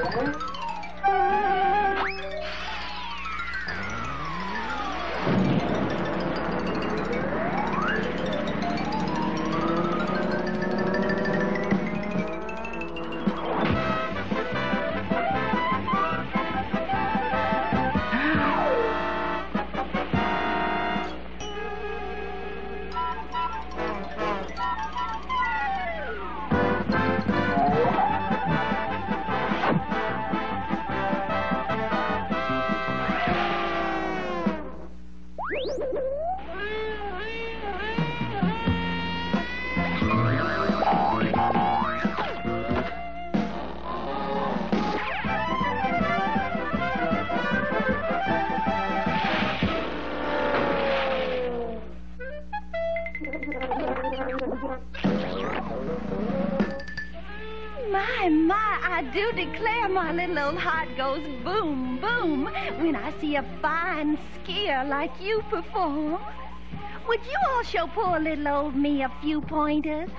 Thank you. My, my, I do declare my little old heart goes boom, boom when I see a fine skier like you perform. Would you all show poor little old me a few pointers?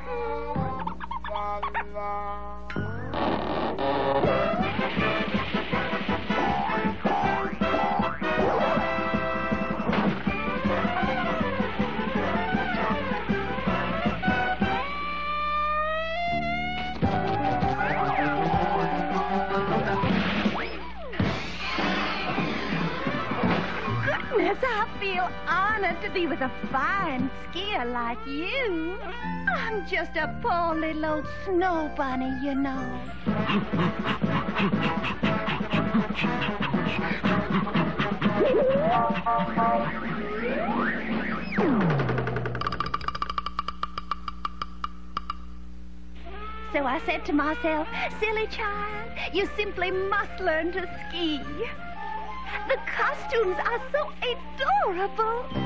Goodness, I feel honored to be with a fine skier like you. I'm just a poor little old snow bunny, you know. So I said to myself, silly child, you simply must learn to ski. The costumes are so adorable.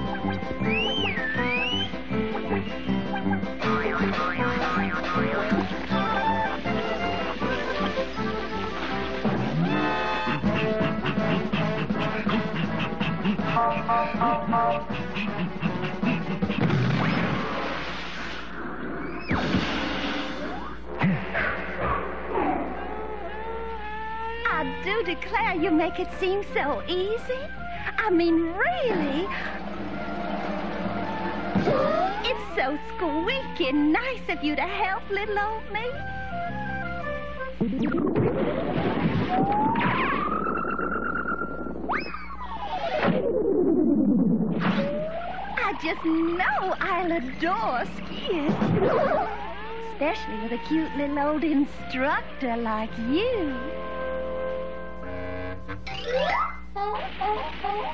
Do declare you make it seem so easy. I mean, really. It's so squeaky nice of you to help little old me. I just know I'll adore skiing. Especially with a cute little old instructor like you.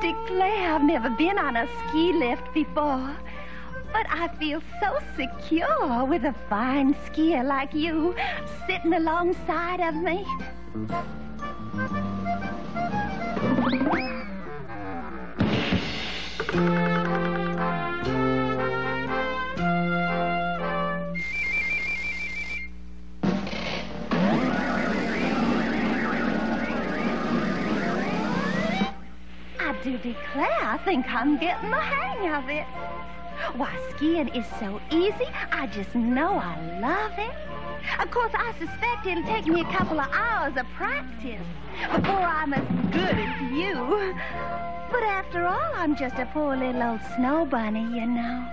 declare I've never been on a ski lift before. But I feel so secure with a fine skier like you sitting alongside of me. Declare I think I'm getting the hang of it. Why, skiing is so easy, I just know I love it. Of course, I suspect it'll take me a couple of hours of practice before I'm as good as you. But after all, I'm just a poor little old snow bunny, you know.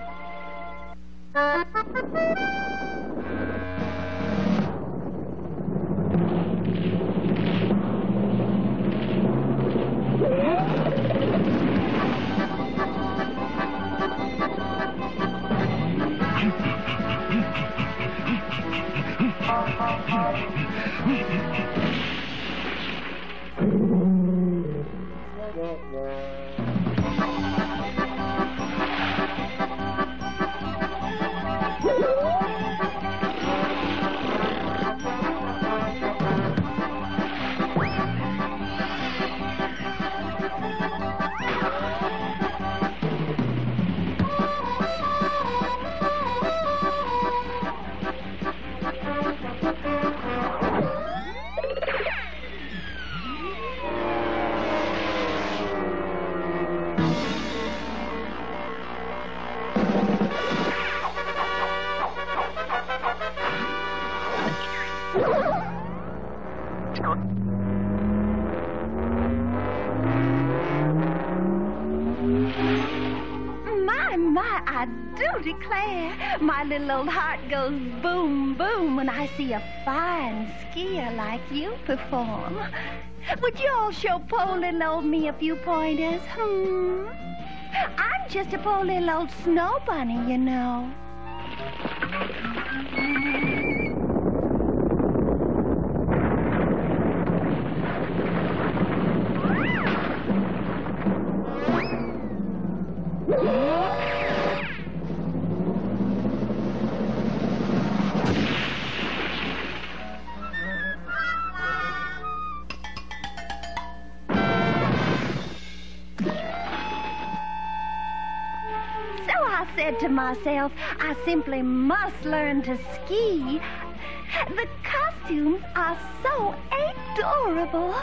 I do declare, my little old heart goes boom, boom when I see a fine skier like you perform. Would you all show poor little old me a few pointers, hmm? I'm just a poor little old snow bunny, you know. Said to myself, I simply must learn to ski. The costumes are so adorable,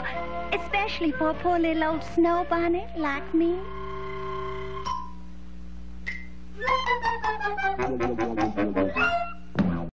especially for a poor little old snow bunny like me.